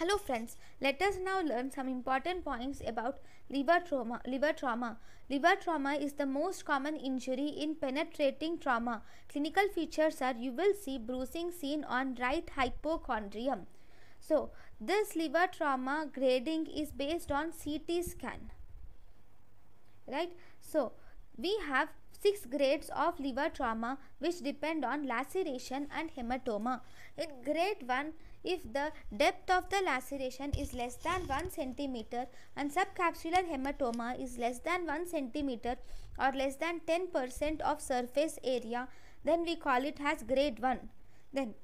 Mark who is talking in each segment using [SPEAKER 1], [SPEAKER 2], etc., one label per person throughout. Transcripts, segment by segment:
[SPEAKER 1] Hello friends, let us now learn some important points about liver trauma. Liver trauma. Liver trauma is the most common injury in penetrating trauma. Clinical features are you will see bruising seen on right hypochondrium. So, this liver trauma grading is based on CT scan. Right? So, we have six grades of liver trauma which depend on laceration and hematoma. In grade 1, if the depth of the laceration is less than 1 centimeter and subcapsular hematoma is less than 1 centimeter or less than 10% of surface area, then we call it as grade 1. Then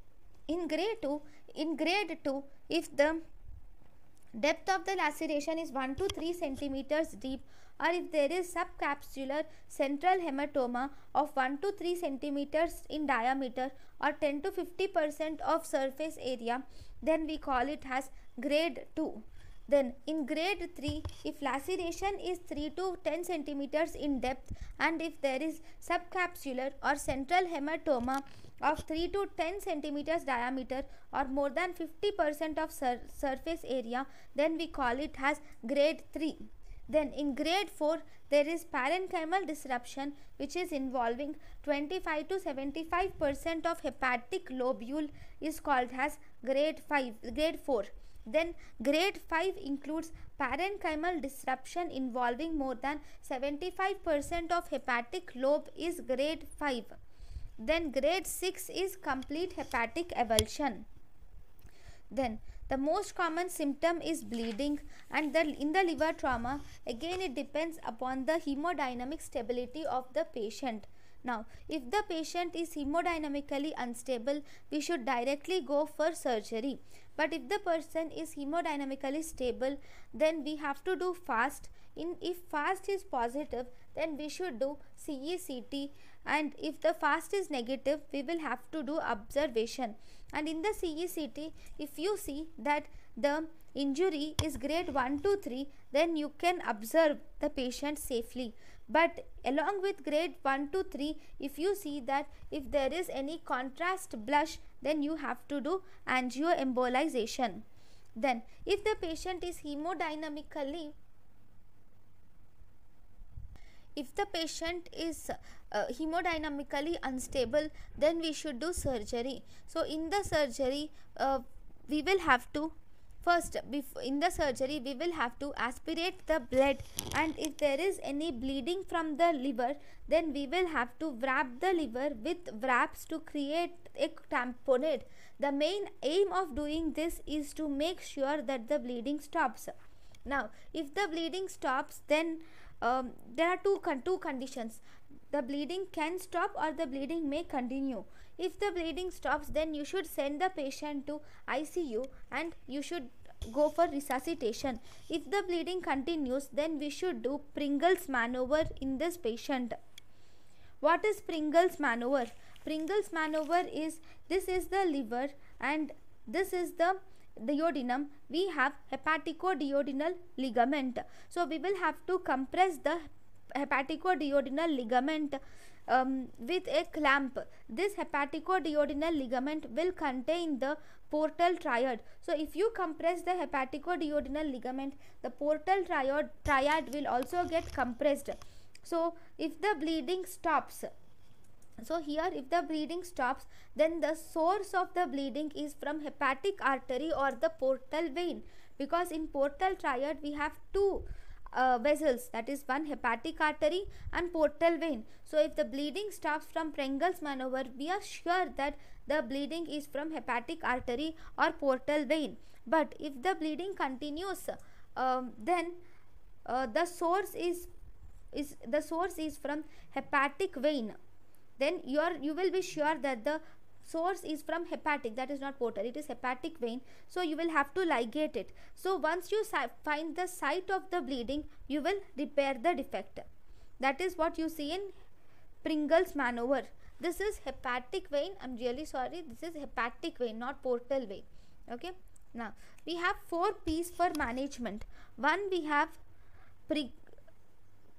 [SPEAKER 1] in grade 2, in grade 2, if the depth of the laceration is 1 to 3 centimeters deep or if there is subcapsular central hematoma of 1 to 3 centimeters in diameter or 10 to 50 percent of surface area then we call it as grade 2 then in grade 3 if laceration is 3 to 10 centimeters in depth and if there is subcapsular or central hematoma of 3 to 10 centimeters diameter or more than 50 percent of sur surface area then we call it as grade 3 then in grade 4 there is parenchymal disruption which is involving 25 to 75 percent of hepatic lobule is called as grade 5 grade 4 then grade 5 includes parenchymal disruption involving more than 75 percent of hepatic lobe is grade 5 then grade 6 is complete hepatic avulsion. Then the most common symptom is bleeding and in the liver trauma again it depends upon the hemodynamic stability of the patient. Now if the patient is hemodynamically unstable we should directly go for surgery. But if the person is hemodynamically stable then we have to do fast. In if fast is positive then we should do CECT and if the fast is negative we will have to do observation. And in the CECT if you see that the injury is grade 1 to 3 then you can observe the patient safely. But along with grade 1 to 3 if you see that if there is any contrast blush then you have to do angioembolization. Then if the patient is hemodynamically if the patient is uh, hemodynamically unstable then we should do surgery. So in the surgery uh, we will have to first in the surgery we will have to aspirate the blood. And if there is any bleeding from the liver then we will have to wrap the liver with wraps to create a tamponade. The main aim of doing this is to make sure that the bleeding stops. Now if the bleeding stops then um, there are two, con two conditions. The bleeding can stop or the bleeding may continue. If the bleeding stops then you should send the patient to icu and you should go for resuscitation. If the bleeding continues then we should do pringles maneuver in this patient. What is pringles maneuver? Pringles maneuver is this is the liver and this is the duodenum we have hepaticoduodenal ligament. So we will have to compress the hepaticoduodenal ligament um, with a clamp. This hepaticoduodenal ligament will contain the portal triad. So if you compress the hepaticoduodenal ligament the portal triad triad will also get compressed. So if the bleeding stops so here if the bleeding stops then the source of the bleeding is from hepatic artery or the portal vein. Because in portal triad we have two uh, vessels. That is one hepatic artery and portal vein. So if the bleeding stops from Pringle's maneuver we are sure that the bleeding is from hepatic artery or portal vein. But if the bleeding continues um, then uh, the source is is the source is from hepatic vein then you are you will be sure that the source is from hepatic that is not portal it is hepatic vein so you will have to ligate it. So once you find the site of the bleeding you will repair the defect. That is what you see in Pringles maneuver this is hepatic vein i'm really sorry this is hepatic vein not portal vein okay? Now we have four p's for management. One we have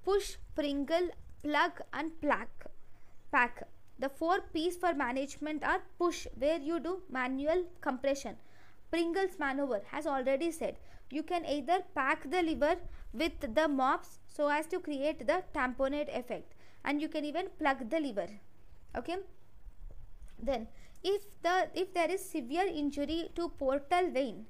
[SPEAKER 1] push pringle plug and plaque pack the four p's for management are push where you do manual compression. Pringle's maneuver has already said. You can either pack the liver with the mops so as to create the tamponade effect and you can even plug the liver okay? Then if the if there is severe injury to portal vein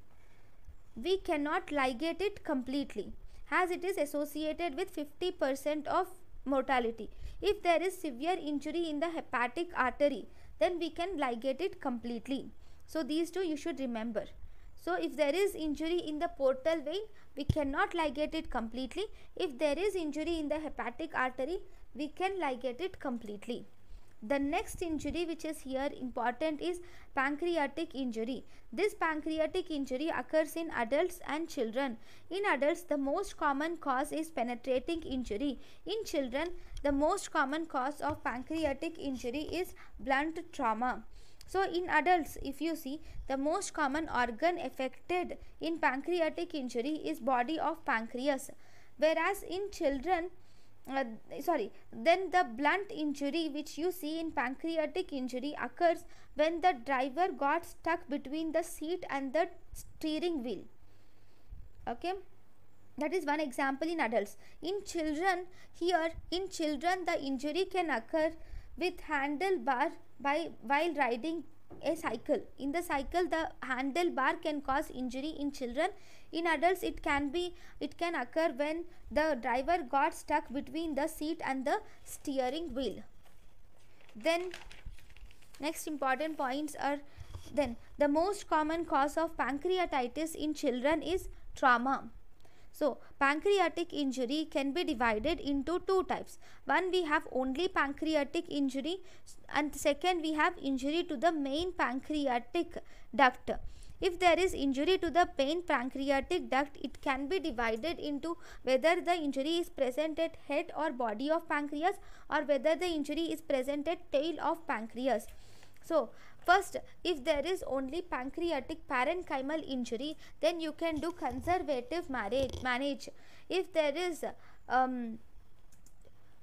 [SPEAKER 1] we cannot ligate it completely. As it is associated with 50% of mortality. If there is severe injury in the hepatic artery then we can ligate it completely. So these two you should remember. So if there is injury in the portal vein we cannot ligate it completely. If there is injury in the hepatic artery we can ligate it completely the next injury which is here important is pancreatic injury. This pancreatic injury occurs in adults and children. In adults the most common cause is penetrating injury. In children the most common cause of pancreatic injury is blunt trauma. So in adults if you see the most common organ affected in pancreatic injury is body of pancreas. Whereas in children uh, sorry. Then the blunt injury which you see in pancreatic injury occurs when the driver got stuck between the seat and the steering wheel. Okay? That is one example in adults. In children here in children the injury can occur with handlebar by while riding a cycle. In the cycle the handlebar can cause injury in children. In adults it can be it can occur when the driver got stuck between the seat and the steering wheel. Then next important points are then the most common cause of pancreatitis in children is trauma so, pancreatic injury can be divided into two types. One, we have only pancreatic injury and second, we have injury to the main pancreatic duct. If there is injury to the main pancreatic duct, it can be divided into whether the injury is present at head or body of pancreas or whether the injury is present at tail of pancreas. So, first if there is only pancreatic parenchymal injury then you can do conservative marriage manage. If there is um,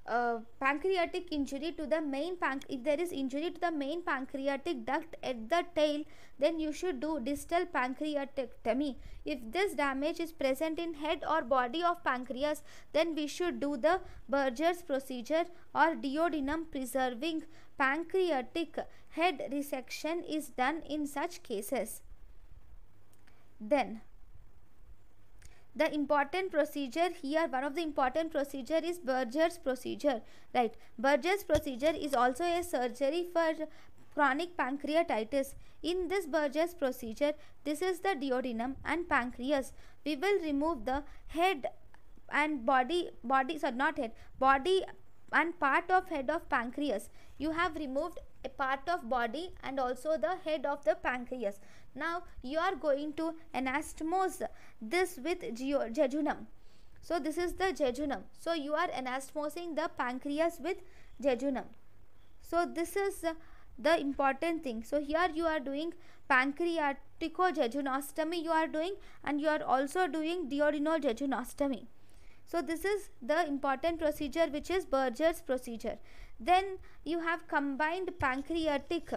[SPEAKER 1] uh, pancreatic injury to the main panc if there is injury to the main pancreatic duct at the tail then you should do distal pancreatectomy if this damage is present in head or body of pancreas then we should do the Berger's procedure or duodenum preserving pancreatic head resection is done in such cases. Then the important procedure here one of the important procedure is Berger's procedure right? Berger's procedure is also a surgery for chronic pancreatitis. In this Berger's procedure this is the duodenum and pancreas. We will remove the head and body body so not head body and part of head of pancreas. You have removed a part of body and also the head of the pancreas. Now you are going to anastomose this with jejunum. So this is the jejunum. So you are anastomosing the pancreas with jejunum. So this is uh, the important thing. So here you are doing pancreaticojejunostomy you are doing and you are also doing duodenal jejunostomy so this is the important procedure which is Berger's procedure. Then you have combined pancreatic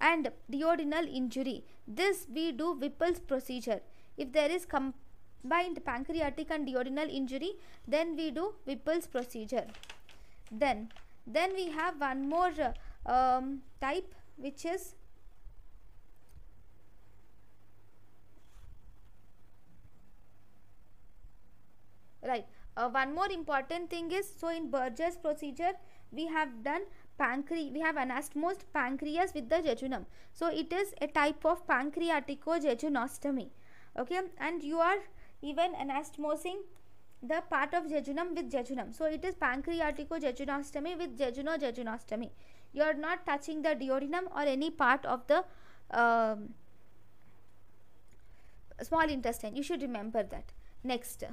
[SPEAKER 1] and duodenal injury. This we do Whipple's procedure. If there is combined pancreatic and duodenal injury, then we do Whipple's procedure. Then, then we have one more um, type which is right. Uh, one more important thing is so in Berger's procedure we have done pancreas we have anastomosed pancreas with the jejunum. So it is a type of pancreaticojejunostomy. Okay? And you are even anastomosing the part of jejunum with jejunum. So it is pancreaticojejunostomy with jejunojejunostomy. You are not touching the duodenum or any part of the um, small intestine. You should remember that. Next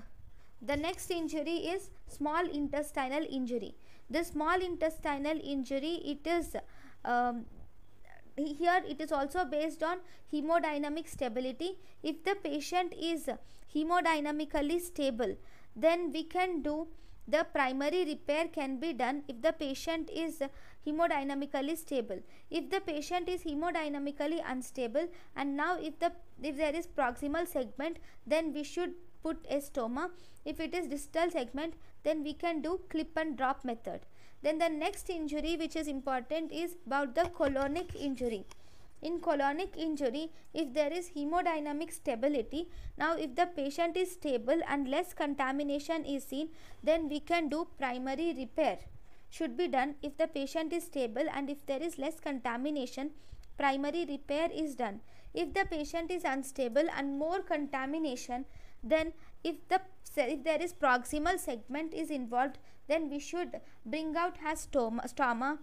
[SPEAKER 1] the next injury is small intestinal injury. The small intestinal injury it is um, here it is also based on hemodynamic stability. If the patient is hemodynamically stable then we can do the primary repair can be done if the patient is hemodynamically stable if the patient is hemodynamically unstable and now if the if there is proximal segment then we should put a stoma. If it is distal segment then we can do clip and drop method. Then the next injury which is important is about the colonic injury. In colonic injury if there is hemodynamic stability now if the patient is stable and less contamination is seen then we can do primary repair. Should be done. If the patient is stable and if there is less contamination primary repair is done. If the patient is unstable and more contamination then if the if there is proximal segment is involved then we should bring out as stoma, stoma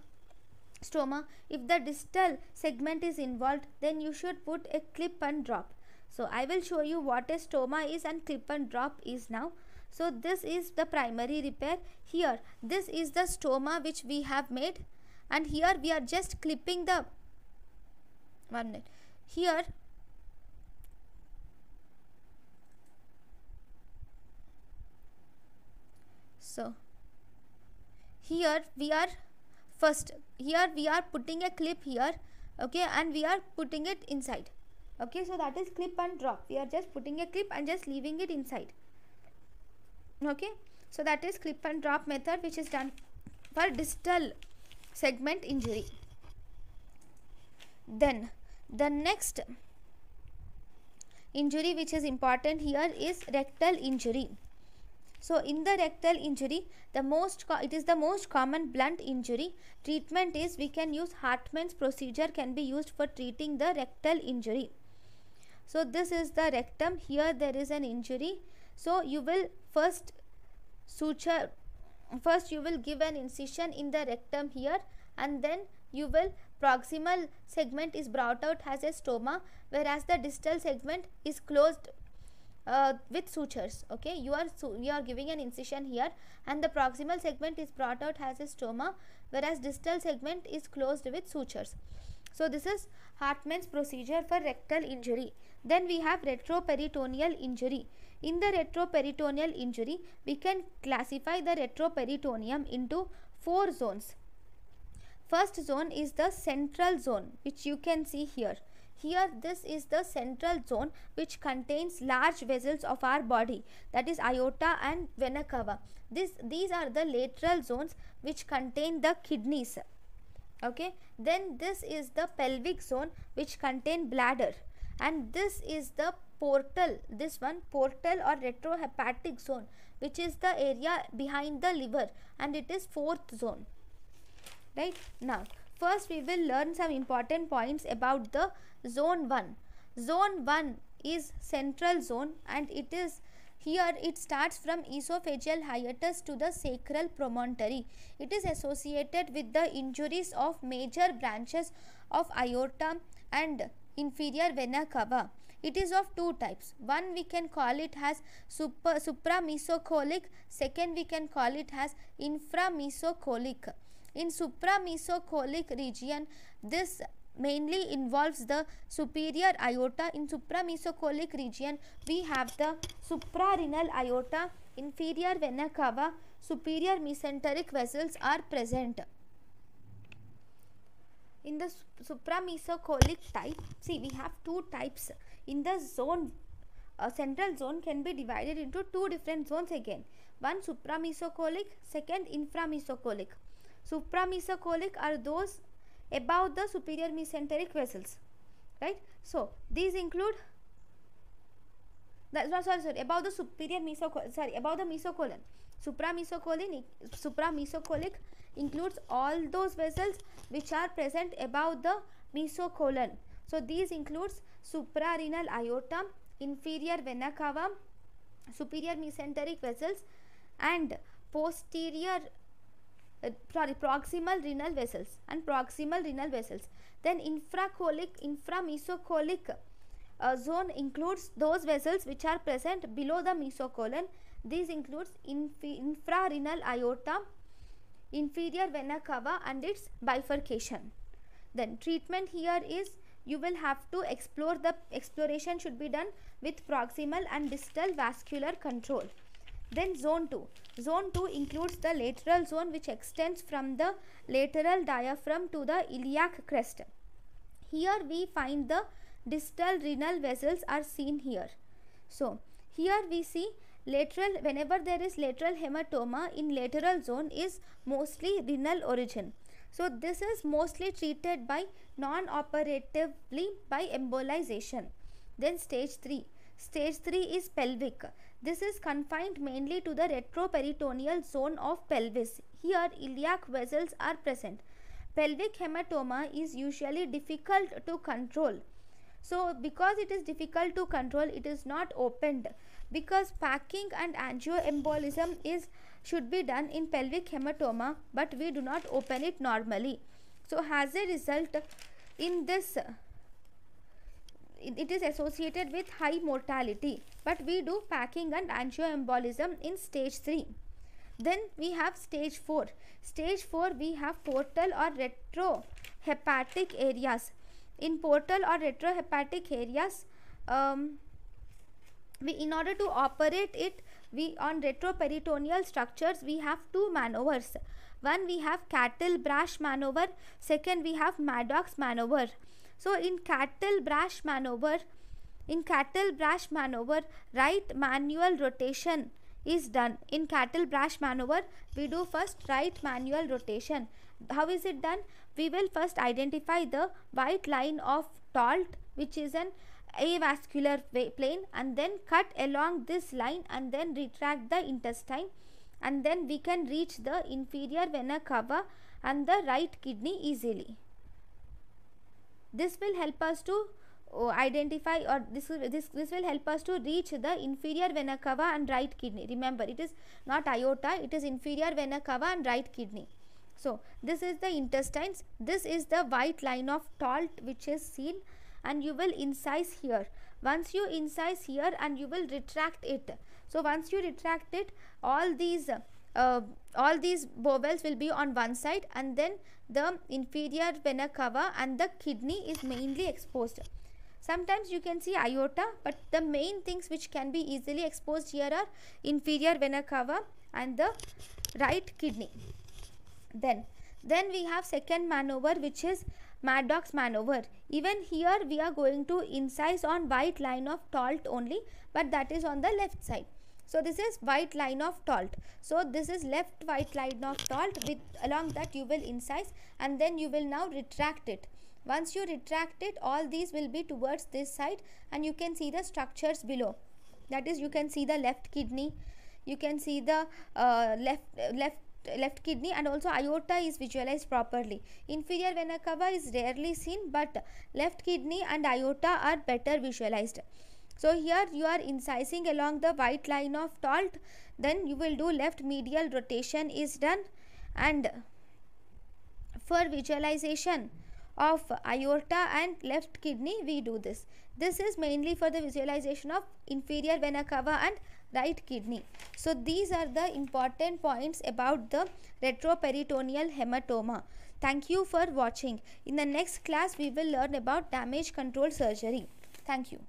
[SPEAKER 1] stoma. If the distal segment is involved then you should put a clip and drop. So i will show you what a stoma is and clip and drop is now. So this is the primary repair. Here this is the stoma which we have made. And here we are just clipping the one minute. Here so here we are first here we are putting a clip here okay and we are putting it inside okay. So that is clip and drop. We are just putting a clip and just leaving it inside okay. So that is clip and drop method which is done for distal segment injury. Then the next injury which is important here is rectal injury so in the rectal injury, the most it is the most common blunt injury. Treatment is we can use Hartmann's procedure can be used for treating the rectal injury. So this is the rectum. Here there is an injury. So you will first suture first you will give an incision in the rectum here and then you will proximal segment is brought out as a stoma whereas the distal segment is closed uh, with sutures okay? You are you are giving an incision here and the proximal segment is brought out as a stoma whereas distal segment is closed with sutures. So this is Hartmann's procedure for rectal injury. Then we have retroperitoneal injury. In the retroperitoneal injury we can classify the retroperitoneum into four zones. First zone is the central zone which you can see here here this is the central zone which contains large vessels of our body that is aorta and vena cava. This, these are the lateral zones which contain the kidneys. Okay. Then this is the pelvic zone which contain bladder and this is the portal this one portal or retrohepatic zone which is the area behind the liver and it is fourth zone right now first we will learn some important points about the zone 1 zone 1 is central zone and it is here it starts from esophageal hiatus to the sacral promontory. It is associated with the injuries of major branches of aorta and inferior vena cava. It is of two types. One we can call it as super supramesocolic second we can call it as inframesocolic in supramesocolic region this mainly involves the superior aorta. In supramesocolic region, we have the suprarenal aorta, inferior vena cava, superior mesenteric vessels are present. In the supramesocolic type, see we have two types. In the zone, central zone can be divided into two different zones again. One supramesocolic, second inframesocolic. Supramesocolic are those above the superior mesenteric vessels right? So these include the, no, sorry sorry above the superior mesocolon sorry above the mesocolon. Supramesocolon supramesocolic includes all those vessels which are present above the mesocolon. So these includes suprarenal aorta inferior vena cava superior mesenteric vessels and posterior uh, sorry proximal renal vessels and proximal renal vessels. Then infracolic inframesocolic uh, zone includes those vessels which are present below the mesocolon. These includes infrarenal aorta inferior vena cava and its bifurcation. Then treatment here is you will have to explore the exploration should be done with proximal and distal vascular control then zone 2 zone 2 includes the lateral zone which extends from the lateral diaphragm to the iliac crest. Here we find the distal renal vessels are seen here. So here we see lateral whenever there is lateral hematoma in lateral zone is mostly renal origin. So this is mostly treated by non-operatively by embolization. Then stage 3 stage 3 is pelvic. This is confined mainly to the retroperitoneal zone of pelvis. Here iliac vessels are present. Pelvic hematoma is usually difficult to control. So because it is difficult to control it is not opened. Because packing and angioembolism is should be done in pelvic hematoma but we do not open it normally. So as a result in this it is associated with high mortality but we do packing and angioembolism in stage 3 then we have stage 4. Stage 4 we have portal or retrohepatic areas. In portal or retrohepatic areas, um, we in order to operate it, we on retroperitoneal structures we have two maneuvers. One we have Cattell-Braasch maneuver. Second we have Mattox maneuver. So in Cattell-Braasch maneuver, in Cattell-Braasch maneuver, right manual rotation is done. In Cattell-Braasch maneuver, we do first right manual rotation. How is it done? We will first identify the white line of Toldt which is an avascular plane and then cut along this line and then retract the intestine and then we can reach the inferior vena cava and the right kidney easily. This will help us to uh, identify or this, this this will help us to reach the inferior vena cava and right kidney. Remember it is not aorta it is inferior vena cava and right kidney. So this is the intestines. This is the white line of Toldt which is seen and you will incise here. Once you incise here and you will retract it. So once you retract it all these uh, all these bowels will be on one side and then the inferior vena cava and the kidney is mainly exposed Sometimes you can see aorta but the main things which can be easily exposed here are inferior vena cava and the right kidney. Then, then we have second maneuver which is Mattox maneuver. Even here we are going to incise on white line of Toldt only but that is on the left side. So this is white line of Toldt. So this is left white line of Toldt with along that you will incise and then you will now retract it. Once you retract it, all these will be towards this side and you can see the structures below. That is, you can see the left kidney, you can see the uh, left left left kidney and also aorta is visualized properly. Inferior vena cava is rarely seen but left kidney and aorta are better visualized. So here you are incising along the white line of Toldt then you will do left medial rotation is done and for visualization of aorta and left kidney we do this. This is mainly for the visualization of inferior vena cava and right kidney. So these are the important points about the retroperitoneal hematoma. Thank you for watching. In the next class we will learn about damage control surgery. Thank you.